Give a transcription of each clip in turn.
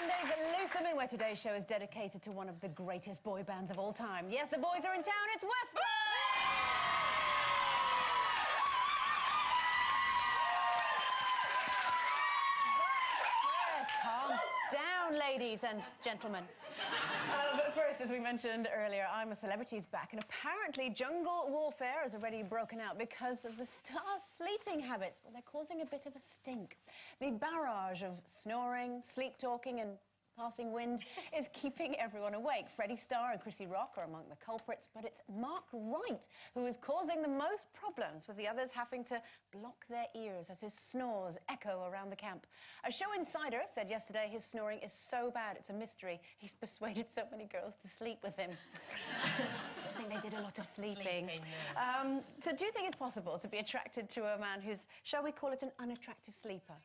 Monday's Them In, where today's show is dedicated to one of the greatest boy bands of all time. Yes, the boys are in town, it's Westlife! Ladies and gentlemen. Uh, but first, as we mentioned earlier, I'm a Celebrity's back, and apparently jungle warfare has already broken out because of the star's sleeping habits. Well, they're causing a bit of a stink. The barrage of snoring, sleep talking, and passing wind is keeping everyone awake. Freddie Starr and Chrissy Rock are among the culprits, but it's Mark Wright who is causing the most problems, with the others having to block their ears as his snores echo around the camp. A show insider said yesterday his snoring is so bad it's a mystery. He's persuaded so many girls to sleep with him. I think they did a lot of sleeping. Sleeping, um, so, do you think it's possible to be attracted to a man who's, shall we call it, an unattractive sleeper?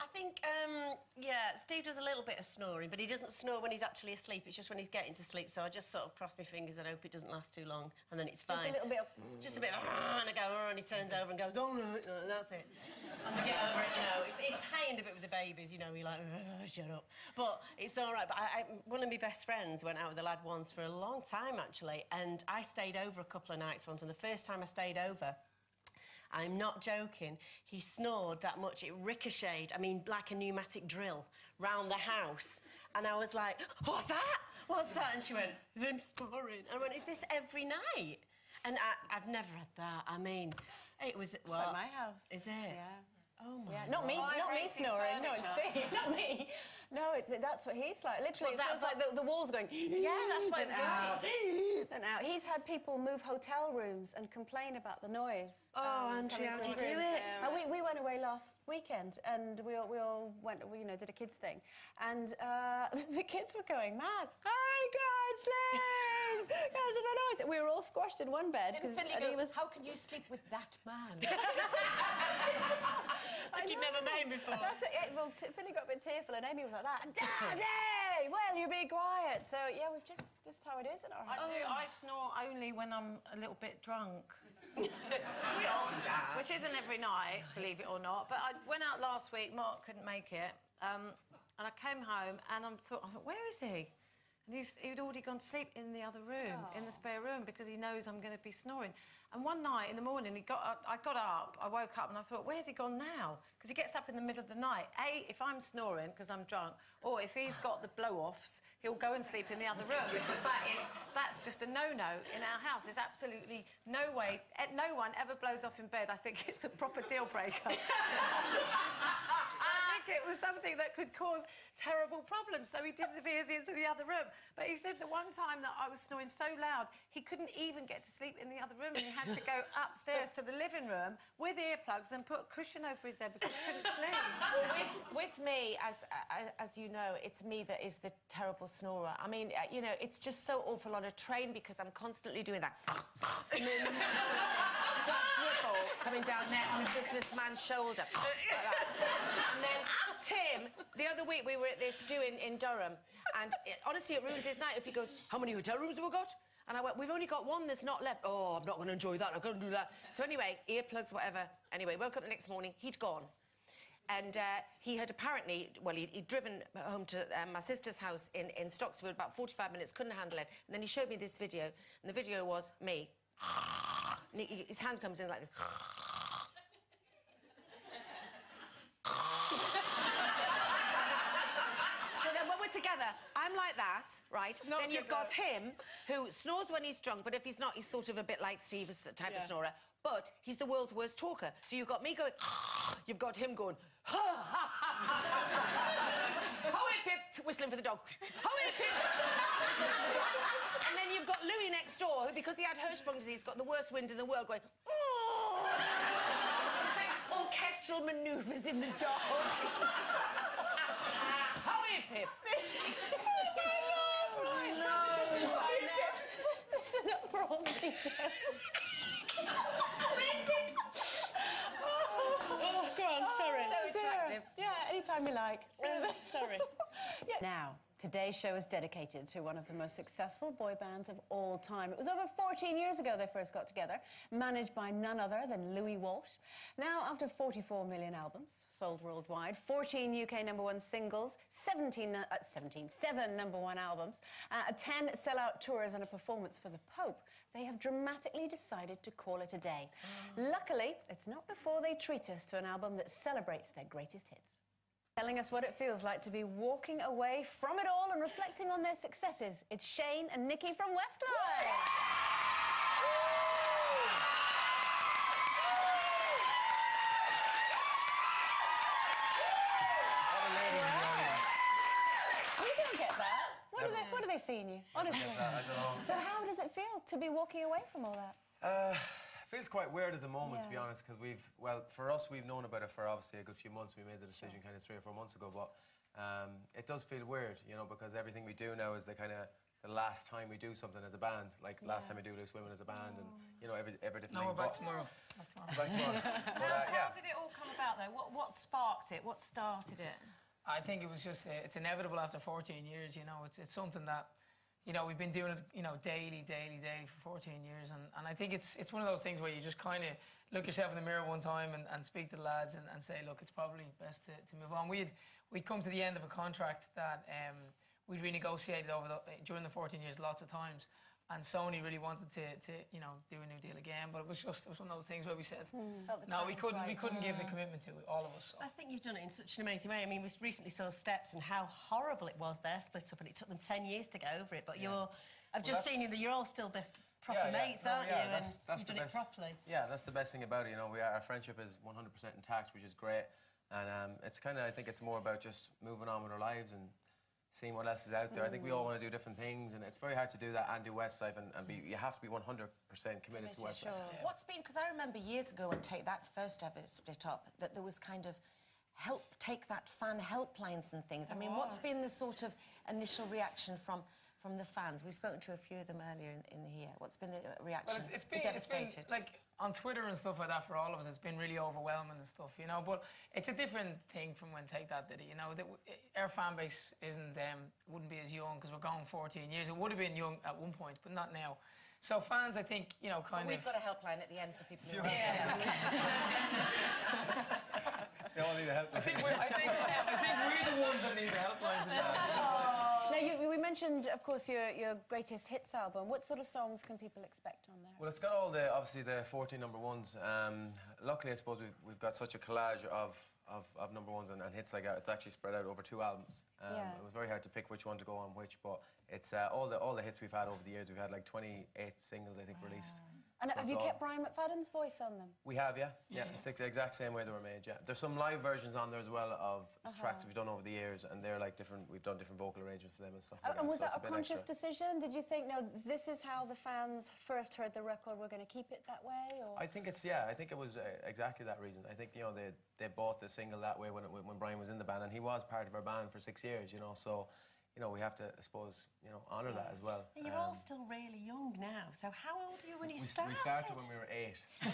I think, um, yeah, Steve does a little bit of snoring, but he doesn't snore when he's actually asleep. It's just when he's getting to sleep. So I just sort of cross my fingers and hope it doesn't last too long, and then it's fine. Just a little bit of... Just a bit of... Ah, and I go, "Oh," and he turns over and goes, oh, no, no, and that's it. And we get over it, you know. It's, it's heightened a bit with the babies, you know. You're like, "Oh, shut up. But it's all right. But I, I, one of my best friends went out with the lad once for a long time, actually, and I stayed over a couple of nights once, and the first time I stayed over, I'm not joking. He snored that much, it ricocheted, I mean, like a pneumatic drill, round the house. And I was like, what's that? What's that? And she went, him snoring. I went, is this every night? And I, I've never had that. I mean, it was... It's like my house. Is it? Yeah. Oh, my Yeah, not me, God. not me Vibrating snoring. No, it's furniture. Steve, not me. No, it, that's what he's like. Literally, Well, it feels like the, the walls are going. Yeah, that's what it was like. And out. He's had people move hotel rooms and complain about the noise. Oh, um, Andrew, how do you the do room. it? And we, we went away last weekend and we all, we all went, we, you know, did a kids thing. And uh, the kids were going mad. I can't sleep! Because of the noise. We were all squashed in one bed. Didn't 'cause- Finley and go, he was how can you sleep with that man? I you'd never met him before. That's it. Yeah, well, T- Finley got a bit tearful, and Amy was like that. And Daddy, well, you be quiet. So yeah, we've just just how it is in our house. I do. I snore only when I'm a little bit drunk. we all do that. Which isn't every night, believe it or not. But I went out last week. Mark couldn't make it, um, and I came home and I thought, I thought, where is he? And he's, he'd already gone to sleep in the other room, in the spare room, because he knows I'm going to be snoring. And one night in the morning, he got up, I got up, I woke up, and I thought, where's he gone now? Because he gets up in the middle of the night. A, if I'm snoring because I'm drunk, or if he's got the blow-offs, he'll go and sleep in the other room because that is that's just a no-no in our house. There's absolutely no way, eh, no one ever blows off in bed. I think it's a proper deal breaker. It was something that could cause terrible problems. So he disappears into the other room. But he said the one time that I was snoring so loud, he couldn't even get to sleep in the other room, and he had to go upstairs to the living room with earplugs and put a cushion over his head because he couldn't sleep. Well, with, with me, as uh, as you know, it's me that is the terrible snorer. I mean, uh, you know, it's just so awful on a train because I'm constantly doing that. that coming down there on a businessman's shoulder. like. And then Tim, the other week we were at this do in, in Durham, and it, honestly, it ruins his night if he goes, "How many hotel rooms have we got?" And I went, we've only got one that's not left. Oh, I'm not going to enjoy that. I'm going to do that. So anyway, earplugs, whatever. Anyway, woke up the next morning. He'd gone. And uh, he had apparently, well, he'd, he'd driven home to uh, my sister's house in, in Stocksfield about 45 minutes, couldn't handle it. And then he showed me this video, and the video was me. And he, his hand comes in like this. So then when we're together, I'm like that, right? Not then you've got him, who snores when he's drunk, but if he's not, he's sort of a bit like Steve, a type of snorer. But he's the world's worst talker. So you've got me going, you've got him going, Hoey Pip, whistling for the dog. Hoey Pip! and then you've got Louis next door, who, because he had Hirschsprung disease, got the worst wind in the world, going, oh. Orchestral manoeuvres in the dark. Hoey Pip! Oh my lord! No! Listen up for all the details. Oh, go on, sorry. So oh, attractive. Yeah, anytime you like. sorry. Now, Today's show is dedicated to one of the most successful boy bands of all time. It was over 14 years ago they first got together, managed by none other than Louis Walsh. Now, after 44 million albums sold worldwide, 14 UK number one singles, 17, uh, 17 seven number one albums, uh, 10 sellout tours, and a performance for the Pope, they have dramatically decided to call it a day. Luckily, it's not before they treat us to an album that celebrates their greatest hits. Telling us what it feels like to be walking away from it all and reflecting on their successes. It's Shane and Nicky from Westlife. We don't get that. What are they? What are they seeing you? Honestly. I don't know. So how does it feel to be walking away from all that? Uh, feels quite weird at the moment, to be honest, because we've, well, for us, we've known about it for obviously a good few months. We made the decision kind of three or four months ago, but um, it does feel weird, you know, because everything we do now is the kind of the last time we do something as a band. Like last time we do Loose Women as a band, and you know, every every different. No, we're thing. back But- tomorrow. Back tomorrow. Back tomorrow. but, uh, How yeah. did it all come about, though? What, what sparked it? What started it? I think it was just, uh, it's inevitable after 14 years, you know. It's, it's something that, you know, we've been doing it, you know, daily, daily, daily for 14 years. And, and I think it's, it's one of those things where you just kind of look yourself in the mirror one time and, and speak to the lads and, and say, look, it's probably best to, to move on. We'd, we'd come to the end of a contract that um, we'd renegotiated over the, during the 14 years lots of times. And Sony really wanted to, to, you know, do a new deal again, but it was just it was one of those things where we said, felt the no, we couldn't, we couldn't give the commitment to it, all of us. So. I think you've done it in such an amazing way. I mean, we recently saw Steps and how horrible it was their split up, and it took them 10 years to get over it. But you're, I've just seen you that you're all still best proper Yeah, yeah. mates, No, aren't yeah, you? that's- and that's you've the done it best. properly. Yeah, that's the best thing about it. You know, we are, our friendship is 100% intact, which is great. And um, it's kind of, I think it's more about just moving on with our lives and seeing what else is out there. I think we all mm. want to do different things, and it's very hard to do that and do Westlife, and, and be, you have to be 100% committed to Westlife. What's been, because I remember years ago when Take That first ever split up, that there was kind of help, Take That fan helplines and things. I mean, what's been the sort of initial reaction from from the fans? We've spoken to a few of them earlier in, in here. What's been the reaction? Well, it's, it's The been, it's been, devastated. like on Twitter and stuff like that for all of us. It's been really overwhelming and stuff, you know. But it's a different thing from when Take That did it. You know, that w- our fan base isn't um, wouldn't be as young because we're going 14 years. It would have been young at one point, but not now. So fans, I think, you know, kind of We've of. got a helpline at the end for people who want They all need help. I think we're, I think, I think we're the ones that need the helplines. and that. Now, you, we mentioned, of course, your, your greatest hits album. What sort of songs can people expect on there? Well, it's got all the obviously the 14 number ones. Um, luckily, I suppose we've, we've got such a collage of, of, of number ones and, and hits like that. It's actually spread out over two albums. Um, Yeah. It was very hard to pick which one to go on which, but it's uh, all the all the hits we've had over the years. We've had like 28 singles, I think, released. And have you all- kept Brian McFadden's voice on them? We have, yeah, yeah. It's the exact same way they were made. Yeah, there's some live versions on there as well of tracks we've done over the years, and they're like different. We've done different vocal arrangements for them and stuff. Oh, Like and that, was so that a conscious extra. decision? Did you think, no, this is how the fans first heard the record, we're going to keep it that way? Or? I think it's yeah. I think it was uh, exactly that reason. I think you know they they bought the single that way when it, when Brian was in the band, and he was part of our band for six years. You know, so you know we have to, I suppose, you know, honour that as well. And you're all Um, still really young now. So how old are you when you we, started? we started when we were eight.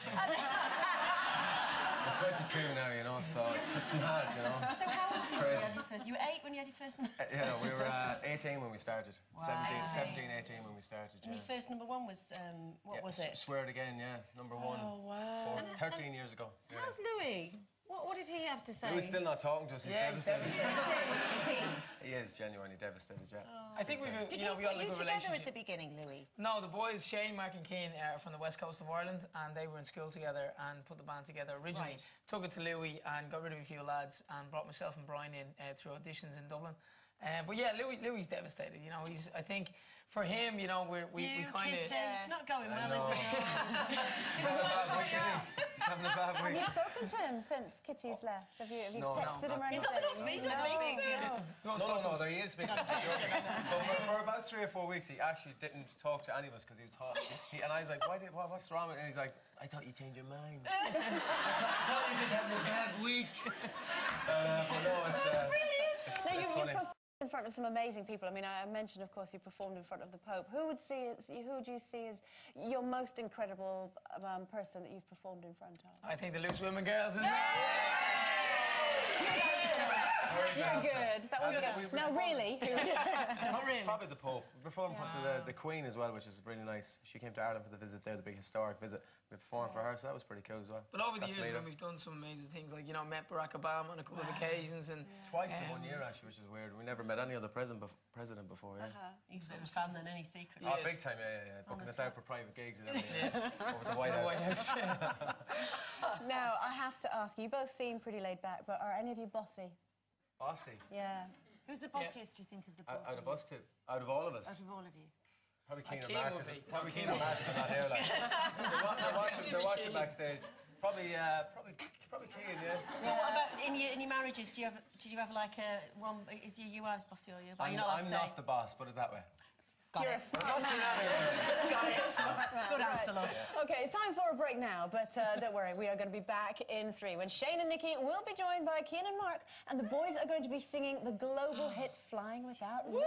We're 22 now, you know, so it's, it's mad, you know. So how old were you when you had your first? You were eight when you had your first. Uh, yeah, we were uh, 18 when we started. 17, 17, 18 when we started. And your first number one was um, what Yeah, was it? Swear it again, yeah, number one. Oh wow! Four- 13 years ago. Yeah. How's Louis? What, what did he have to say? He was still not talking to us. He's Yeah, he's devastated. he is genuinely devastated, yeah. I think we've, Did you know, he we got put a you together relationship. at the beginning, Louis? No, the boys, Shane, Mark, and Kian, are from the west coast of Ireland, and they were in school together and put the band together originally. Right. Took it to Louis and got rid of a few lads and brought myself and Brian in uh, through auditions in Dublin. Uh, but yeah, Louis, Louis devastated. You know, he's. I think for him, you know, we're, we we you kind kids, of. it's not going well, is it? He's having a bad week, he? He's having a bad Have you spoken to him since Kitty's left? Have you, have you No, no, texted him or anything? He's not- he's not- he's not No, speaking to you. no. We won't No, talk to no, us. no, he is speaking. but for, for about three or four weeks, he actually didn't talk to any of us because he was thought. He, and I was like, Why did, what, what's wrong? with it?" And he's like, I thought you changed your mind. I, thought, I thought you did have a bad week. uh, but no, it's, uh, it's, No, it's you funny. Front of some amazing people. I mean, I mentioned, of course, you performed in front of the Pope. Who would see as, who would you see as your most incredible um, person that you've performed in front of? I think the loose women girls is. Yeah, very good. That was And good. we Now, really, Not really. Probably the Pope. We performed for the, the Queen as well, which is really nice. She came to Ireland for the visit there, the big historic visit. We performed for her, so that was pretty cool as well. But over the Got to years, meet I we've done some amazing things, like you know, met Barack Obama on a couple of occasions, and Twice in Um, one year, actually, which is weird. We never met any other president, bef- president before, yeah. He's a bit of a fan than any secret. Oh, big time, yeah, yeah, yeah. Booking us out for private gigs and everything. yeah. Over the White House. Now I have to ask you. You both seem pretty laid back, but are any of you bossy? Bossy. Yeah. Who's the bossiest, do you think, of the Out, out of us two. Out of all of us. Out of all of you? Probably Keenan Kian would Marcus. be. Probably Kian Keenan would be. Marcus is not here. Like. they're, watching, they're watching backstage. Probably, uh, probably, probably Kian, yeah. But what about in your, in your marriages? Do you have did you have like a one? Is your you wife's bossy or you? Are I'm, you not allowed I'm not the boss, put it that way. Got You're it. a smart Not saying that anyway. Got it. Good answer, love. Okay, it's time for a break now, but uh, don't worry, we are going to be back in three when Shane and Nicky will be joined by Kian and Mark, and the boys are going to be singing the global hit Flying Without Wings.